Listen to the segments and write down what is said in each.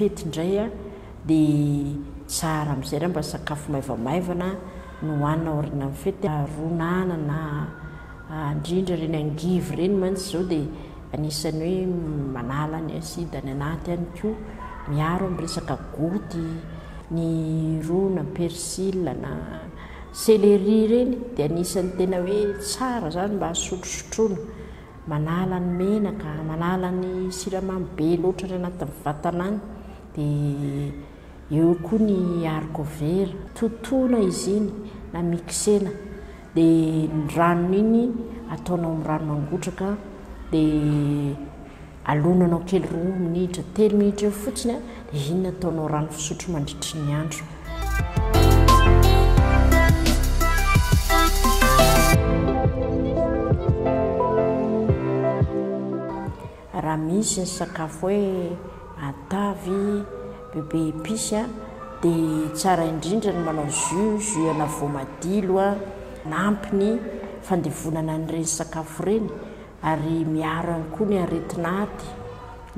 fety indray a dia tsara amin'izay raha mba sakafo maivamaivana no hohanina aorianan'ny fety a, ron'anana a. Indrindra ireny angivy ireny mantsy izao dia anisan'ny hoe manala ny acide any anaty ihany koa, miaro amin'ny resaka goty, ny ro na persil na céléri ireny dia anisan'ny tena hoe tsara izany mba hasotrosotroina, manala ny menaka, manala ny siramamy be loatra any anatin'ny vatana any, dia eo koa ny haricot vert, totoina izy iny na mixena dia ny ranony iny ataonao amin'ny rano mangotraka dia alonanao kely roa minitra, telo minitra eo fotsiny dia iny no ataonao rano fisotro mandritry ny andro. Raha misy ny sakafo hoe atavy, bebe epice a, dia tsara indrindra ny manao jus, jus ana voamadilo a, manampy ny fandevonana an'ireny sakafo ireny ary miaro ihany koa ny aretina aty,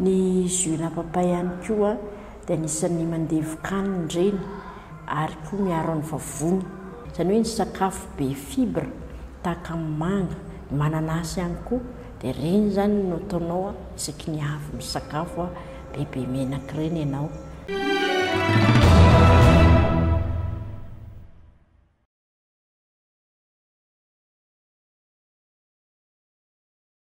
ny jus na papay ihany koa dia anisan'ny mandevokanina ireny ary koa miaro an'ny vavony, izany hoe ny sakafo be fibres tahaka ny manga, ny mananasy ihany koa. Dia reny zany no ataonao a, isaky ny avy misakafo a, be be menaka reny ianao.